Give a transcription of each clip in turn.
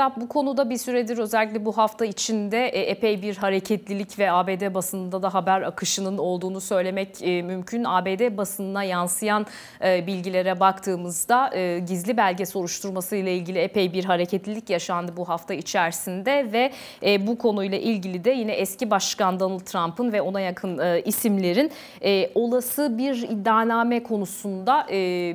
Mehtap bu konuda bir süredir özellikle bu hafta içinde e, epey bir hareketlilik ve ABD basınında da haber akışının olduğunu söylemek e, mümkün. ABD basınına yansıyan e, bilgilere baktığımızda gizli belge soruşturması ile ilgili epey bir hareketlilik yaşandı bu hafta içerisinde ve bu konuyla ilgili de yine eski başkan Donald Trump'ın ve ona yakın isimlerin olası bir iddianame konusunda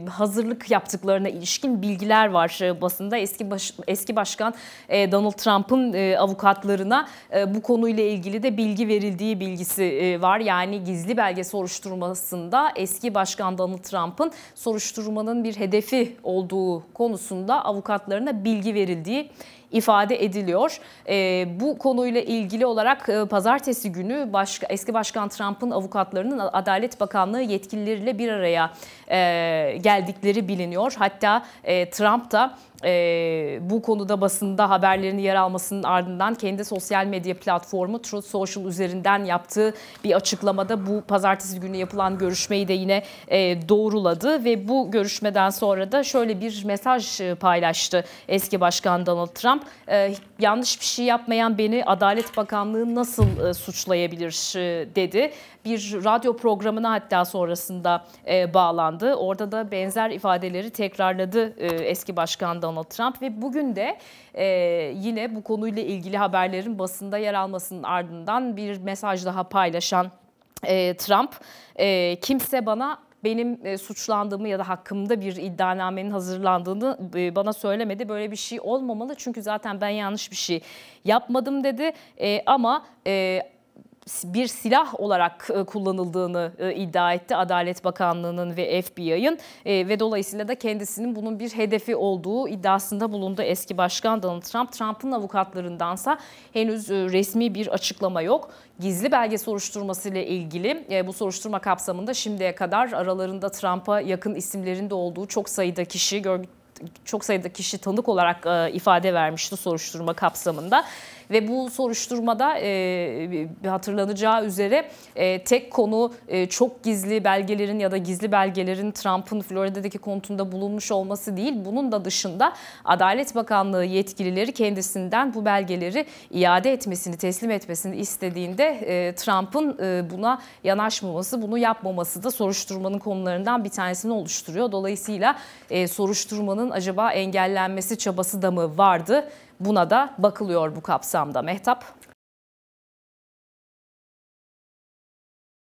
hazırlık yaptıklarına ilişkin bilgiler var basında. Eski baş, eski başkan e, Donald Trump'ın e, avukatlarına e, bu konuyla ilgili de bilgi verildiği bilgisi var. Yani gizli belge soruşturmasında eski başkan Donald Trump'ın soruşturmanın bir hedefi olduğu konusunda avukatlarına bilgi verildiği ifade ediliyor. E, bu konuyla ilgili olarak e, pazartesi günü başka, eski başkan Trump'ın avukatlarının Adalet Bakanlığı yetkilileriyle bir araya e, geldikleri biliniyor. Hatta e, Trump da e, bu konuda basında haberlerini yer almasının ardından kendi sosyal medya platformu Truth Social üzerinden yaptığı bir açıklamada bu pazartesi günü yapılan görüşmeyi de yine e, doğruladı ve bu görüşmeden sonra da şöyle bir mesaj e, paylaştı eski başkan Donald Trump. E, yanlış bir şey yapmayan beni Adalet Bakanlığı nasıl e, suçlayabilir e, dedi. Bir radyo programına hatta sonrasında e, bağlandı. Orada da benzer ifadeleri tekrarladı e, eski başkan Donald Trump ve bugün de e, yine bu konuyla ilgili haberlerin basında yer almasının ardından bir mesaj daha paylaşan e, Trump e, kimse bana benim e, suçlandığımı ya da hakkımda bir iddianamenin hazırlandığını e, bana söylemedi. Böyle bir şey olmamalı çünkü zaten ben yanlış bir şey yapmadım dedi. E, ama e, bir silah olarak e, kullanıldığını e, iddia etti Adalet Bakanlığı'nın ve FBI'ın e, ve dolayısıyla da kendisinin bunun bir hedefi olduğu iddiasında bulundu eski başkan Donald Trump. Trump'ın avukatlarındansa henüz resmi bir açıklama yok. Gizli belge soruşturması ile ilgili bu soruşturma kapsamında şimdiye kadar aralarında Trump'a yakın isimlerin de olduğu çok sayıda kişi çok sayıda kişi tanık olarak ifade vermişti soruşturma kapsamında ve bu soruşturmada e, hatırlanacağı üzere e, tek konu e, çok gizli belgelerin ya da gizli belgelerin Trump'ın Florida'daki kontunda bulunmuş olması değil. Bunun da dışında Adalet Bakanlığı yetkilileri kendisinden bu belgeleri iade etmesini, teslim etmesini istediğinde e, Trump'ın e, buna yanaşmaması, bunu yapmaması da soruşturmanın konularından bir tanesini oluşturuyor. Dolayısıyla e, soruşturmanın acaba engellenmesi çabası da mı vardı? Buna da bakılıyor bu kapsamda Mehtap.